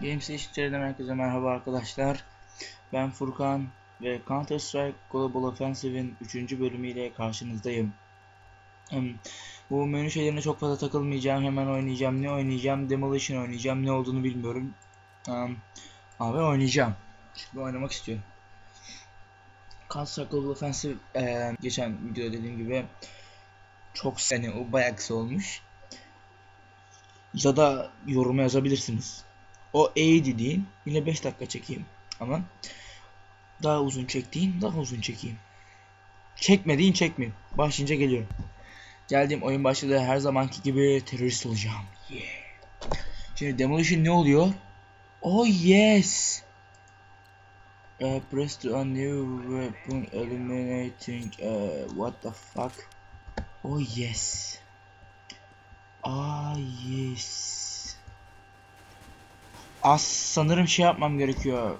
Games eşitlerden herkese merhaba arkadaşlar. Ben Furkan ve Counter Strike Global Offensive'in 3. bölümüyle karşınızdayım. Hmm, Bu menü şeylerine çok fazla takılmayacağım. Hemen oynayacağım. Ne oynayacağım? Demolition oynayacağım. Ne olduğunu bilmiyorum. Um, Abi oynayacağım. Çünkü oynamak istiyorum. Counter Strike Global Offensive eee, geçen videoda dediğim gibi çok hani o bayağı kısa olmuş. Ya da yoruma yazabilirsiniz. O eğdi deyin. Yine 5 dakika çekeyim. Ama daha uzun çektiğin daha uzun çekeyim. Çekmediğin çekmeyeyim. Başlayınca geliyorum. Geldiğim oyun başladı. Her zamanki gibi terörist olacağım. Yeah. Şimdi demolition ne oluyor? Oh yes. Uh, press to a new weapon eliminating uh, what the fuck? Oh yes. Ah yes. As sanırım şey yapmam gerekiyor.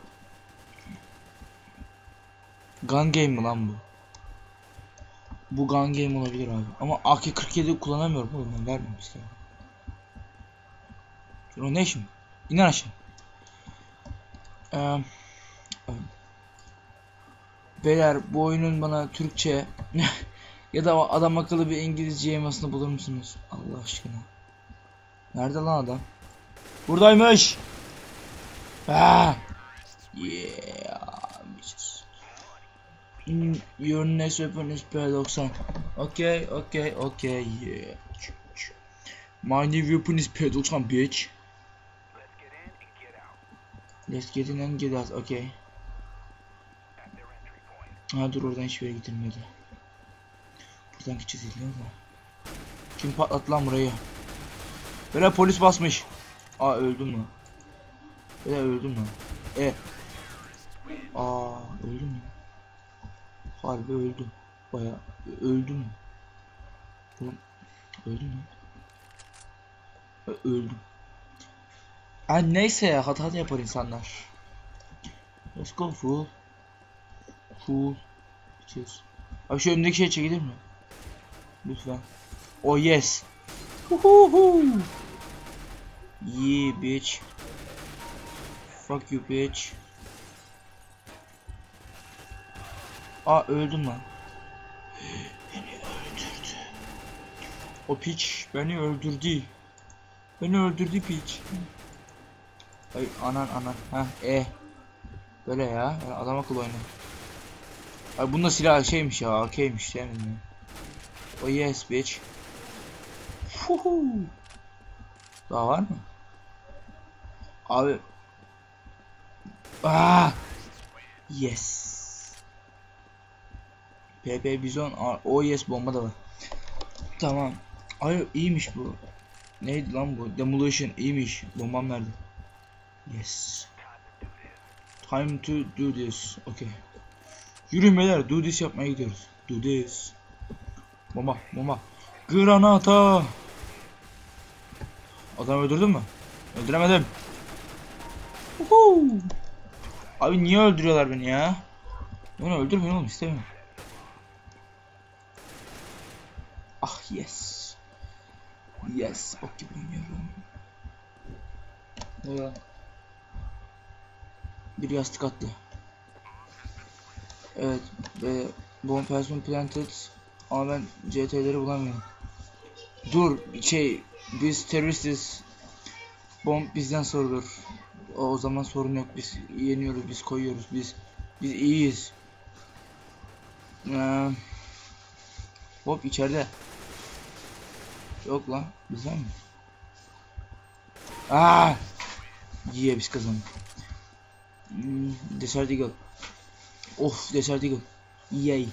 Gun game mi lan bu? Bu gun game olabilir abi. Ama AK-47 kullanamıyorum oğlum ben vermem istedim. O ne işim? İn aşağı. Ee, beyler bu oyunun bana Türkçe ya da adam akıllı bir İngilizce yamasını bulur musunuz? Allah aşkına. Nerede lan adam? Buradaymış. Ah. Yeah. bitches. Hmm, Your next weapon is P90. Okay, okay, okay, yeah. My new weapon is P90, bitch. Let's get in and get out, okay. Ha dur oradan hiçbir yere gidilmedi. Buradan gideceğiz illa da. Kim patlattı lan burayı? Böyle polis basmış. Aa öldüm mü? Böyle öldüm mü? E. Aa öldüm mü? Harbi öldüm. Baya öldüm? Oğlum öldüm? Ö- Öldüm. Ha neyse ya hata da yapar insanlar. Let's go fool. Fool. Cheers. Abi şu önündeki şey çekilir mi? Lütfen. Oh yes. Huhuhu. Yeah bitch. Fuck you bitch. Aa öldüm lan. Beni öldürdü. O piç beni öldürdü. Beni öldürdü piç. Ay anan anan. Ha e. Böyle ya. adam akıllı oyna. Ay bunda silah şeymiş ya. AK'ymiş değil mi? Oh yes bitch. Fuhu. Daha var mı? Abi. Ah. Yes. PP Bizon. Oh yes bomba da var. Tamam. Ay iyiymiş bu. Neydi lan bu? Demolition iyiymiş. Bombam nerede? Yes. Time to do this. Okay. Yürüyün. Do this yapmaya gidiyoruz. Do this. Bomba. Bomba. Granata. Adam öldürdün mü? Öldüremedim. Uhu. Abi niye öldürüyorlar beni ya? Beni öldürmeyin oğlum istemiyorum. Ah yes. Yes. Ok gibi oynuyorum. Ne ya? Bir yastık attı. Evet. Ve bomb been planted. Ama ben CT'leri bulamıyorum. Dur şey biz teröristiz. Bomb bizden sorulur. O, zaman sorun yok. Biz yeniyoruz, biz koyuyoruz. Biz biz iyiyiz. Ee, hop içeride. Yok lan. Bizden mi? Aa! Yiye biz kazandık. Hmm, Desert Eagle. Of Desert Eagle. Yay.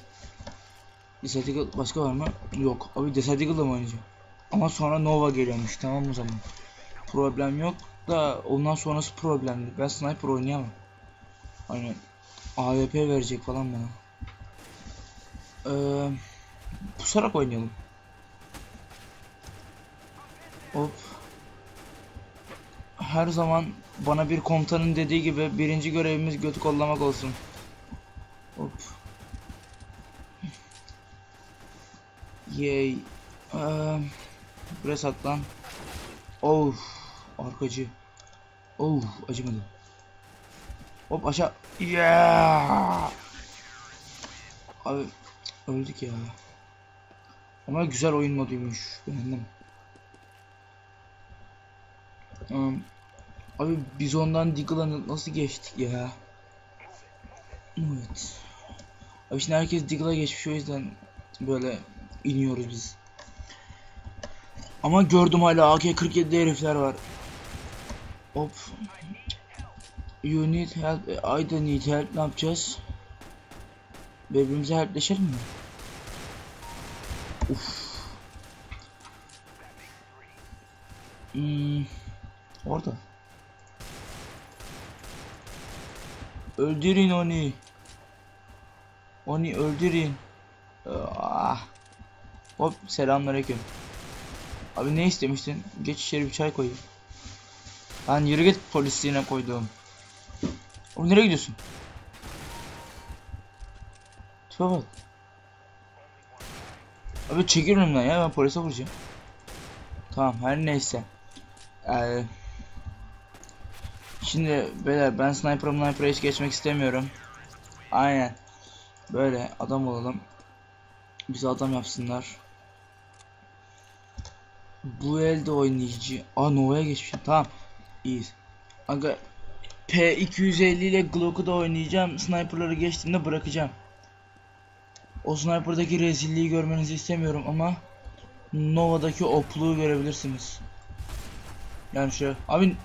Desert Eagle başka var mı? Yok. Abi Desert Eagle'da mı oynayacağım? Ama sonra Nova geliyormuş. Tamam o zaman. Problem yok da ondan sonrası problemli. Ben sniper oynayamam. Aynen. AWP verecek falan bana. Ee, pusarak oynayalım. Hop. Her zaman bana bir komutanın dediği gibi birinci görevimiz götü kollamak olsun. Hop. Yay. Ee, buraya saklan. Of. Arkacı. Oh acımadı. Hop aşağı. Yeah! Abi öldük ya. Ama güzel oyun moduymuş. Beğendim. Um, abi biz ondan Deagle'a nasıl geçtik ya? Evet. Abi şimdi herkes Deagle'a geçmiş o yüzden böyle iniyoruz biz. Ama gördüm hala AK-47'de herifler var. Hop. You need help. I da need help. Ne yapacağız? Birbirimize helpleşelim mi? Uf. Hmm. Orada. Öldürün onu. Onu öldürün. Ah. Hop selamünaleyküm. Abi ne istemiştin? Geç içeri bir çay koyayım. Lan yürü git polisliğine koyduğum. Oğlum nereye gidiyorsun? Tipe bak. Abi çekil önümden ya ben polise vuracağım. Tamam her neyse. Ee, şimdi beyler ben sniper sniper hiç geçmek istemiyorum. Aynen. Böyle adam olalım. Bizi adam yapsınlar. Bu elde oynayıcı. Aa Nova'ya geçmişim. Tamam. İyiyiz. Aga P250 ile Glock'u da oynayacağım. Sniper'ları geçtiğimde bırakacağım. O sniper'daki rezilliği görmenizi istemiyorum ama Nova'daki opluğu görebilirsiniz. Yani şu abi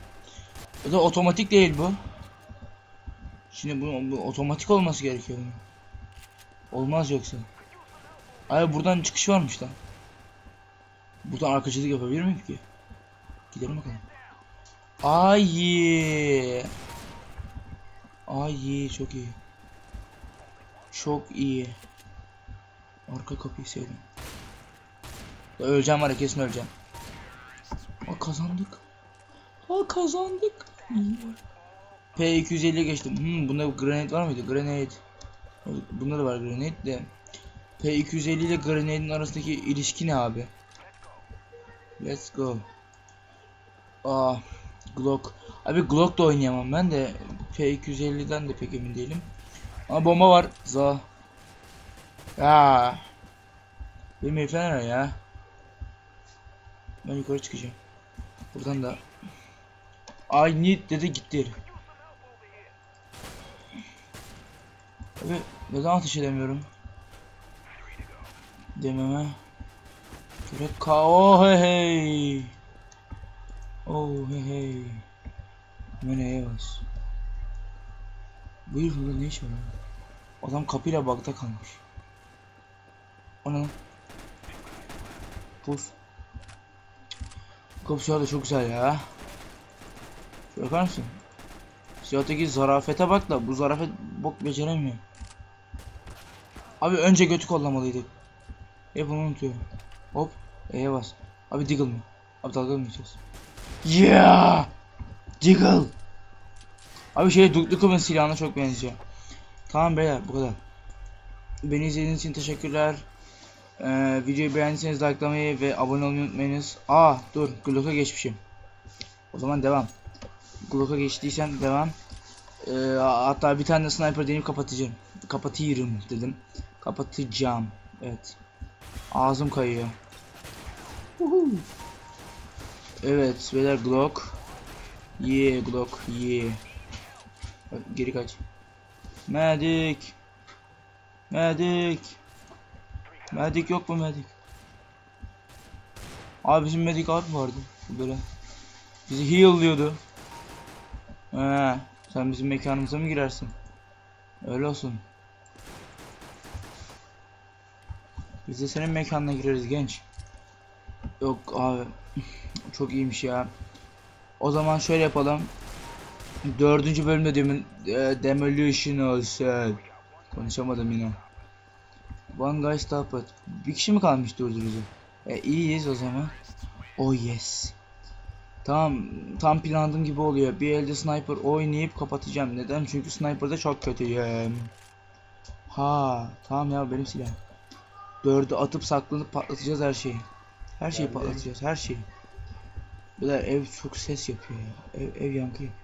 da otomatik değil bu. Şimdi bu, bu otomatik olması gerekiyor. Olmaz yoksa. Ay buradan çıkış varmış lan. Buradan arkacılık yapabilir miyim ki? Gidelim bakalım. Ay. Ay çok iyi. Çok iyi. Arka kapıyı sevdim. Öleceğim var ya kesin öleceğim. Aa kazandık. Aa kazandık. P250 geçtim. Hmm, bunda granate var mıydı? Granate. Bunda da var granate de. P250 ile granate'in arasındaki ilişki ne abi? Let's go. Aa, Glock. Abi Glock da oynayamam ben de P250'den de pek emin değilim. Ama bomba var. Za. Ya. Benim herifler nerede ya? Ben yukarı çıkacağım. Buradan da I need dedi gitti. Abi neden ateş edemiyorum? Dememe. Ka oh hey hey. Oh hey hey. Bas. Bu herifin ne iş var? Adam kapıyla bagda kalmış. O ne lan? Pus. Kapı da çok güzel ya. Şöyle bakar mısın? Siyahtaki zarafete bak da bu zarafet bok beceremiyor. Abi önce götü kollamalıydık. Hep onu unutuyorum. Hop. E'ye bas. Abi Deagle mı? Abi dalga mı geçeceğiz? Yeah! Deagle! Abi şey Duke Nukem silahına çok benziyor. Tamam beyler bu kadar. Beni izlediğiniz için teşekkürler. Ee, videoyu beğendiyseniz likelamayı ve abone olmayı unutmayınız. Aa dur Glock'a geçmişim. O zaman devam. Glock'a geçtiysem devam. Ee, hatta bir tane sniper deneyip kapatacağım. Kapatırım dedim. Kapatacağım. Evet. Ağzım kayıyor. Evet beyler Glock. Yeah Glock yeah. Geri kaç. Medic. Medic. Medic yok mu medic? Abi bizim medic abi vardı. Böyle. Bizi heal'lıyordu. He, sen bizim mekanımıza mı girersin? Öyle olsun. Biz de senin mekanına gireriz genç. Yok abi. Çok iyiymiş ya. O zaman şöyle yapalım. Dördüncü bölümde demin e, Demolition olsun. Konuşamadım yine. One guy stopped. Bir kişi mi kalmış durdurucu? E iyiyiz o zaman. Oh yes. Tamam tam planladığım gibi oluyor. Bir elde sniper oynayıp kapatacağım. Neden? Çünkü sniper'da çok kötüyüm. Ha tamam ya benim silah. Dördü atıp saklanıp patlatacağız her şeyi. Her şeyi patlatacağız her şeyi. Beyler ev çok ses yapıyor ya. Ev, ev yankı yapıyor.